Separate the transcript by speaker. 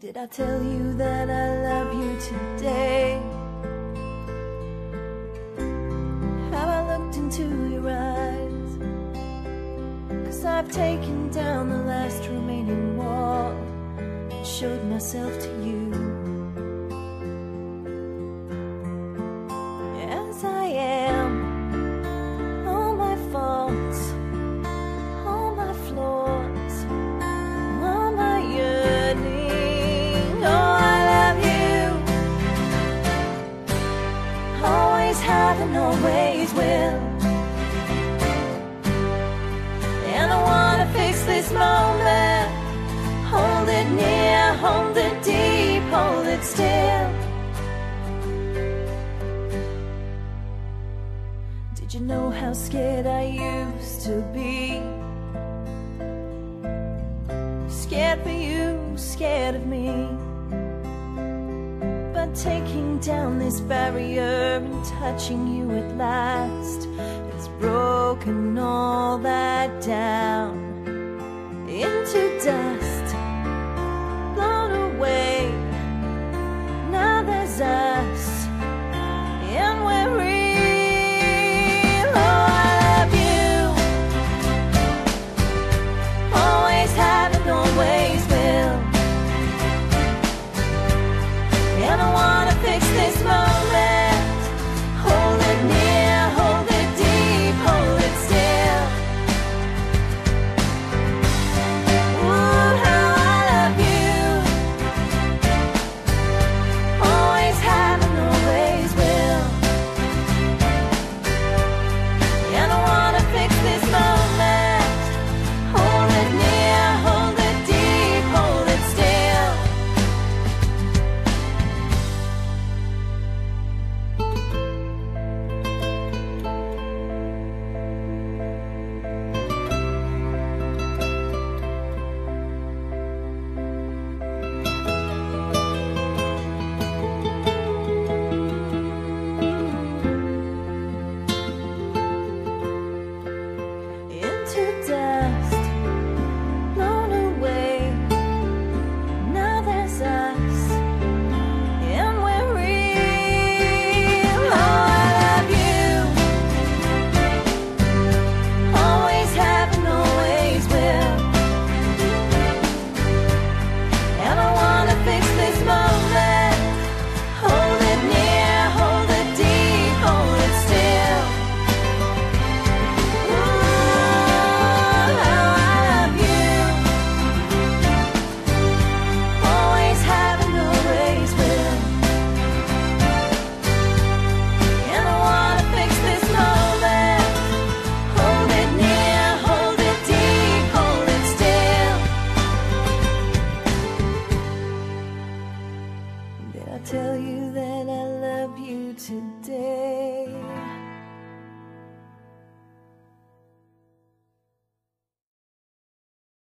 Speaker 1: Did I tell you that I love you today? Have I looked into your eyes? Cause I've taken down the last remaining wall and showed myself to you. Always will. And I wanna fix this moment. Hold it near, hold it deep, hold it still. Did you know how scared I used to be? Scared for you, scared of me. Taking down this barrier and touching you at last. Has broken all that down Did